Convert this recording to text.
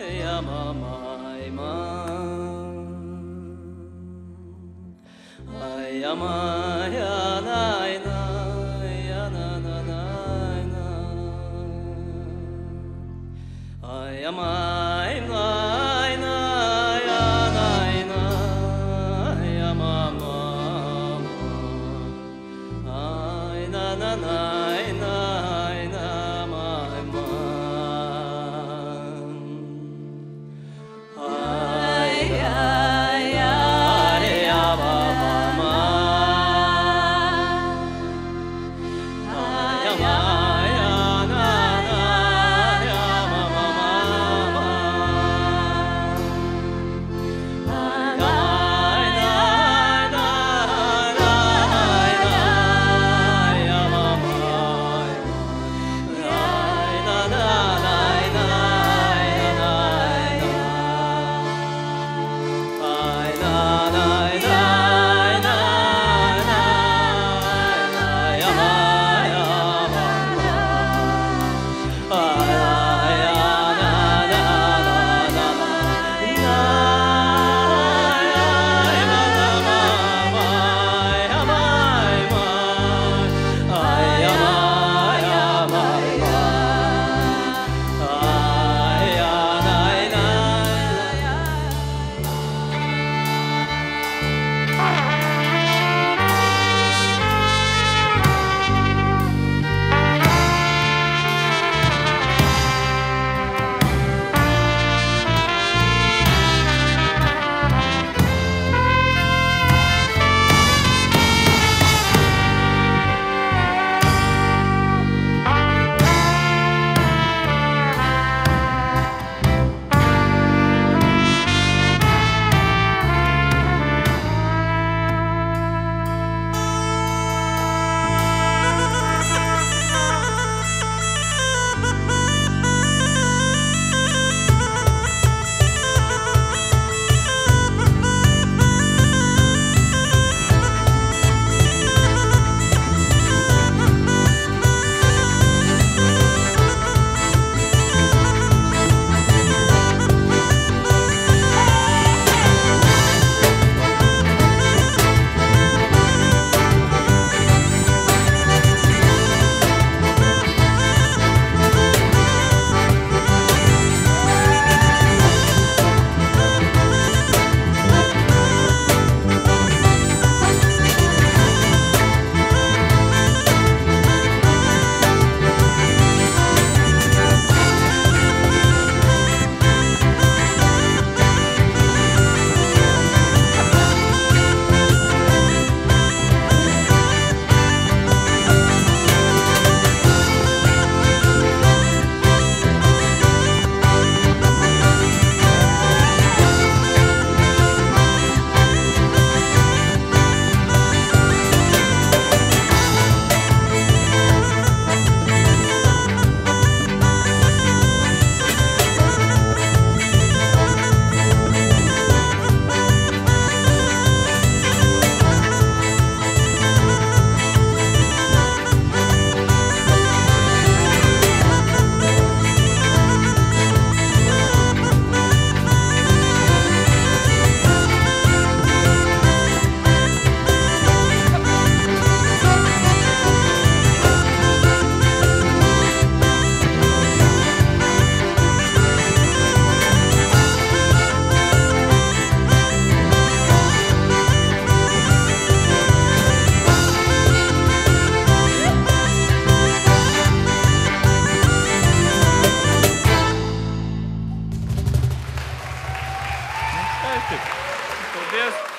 Ayama. Fantástico. Com Deus.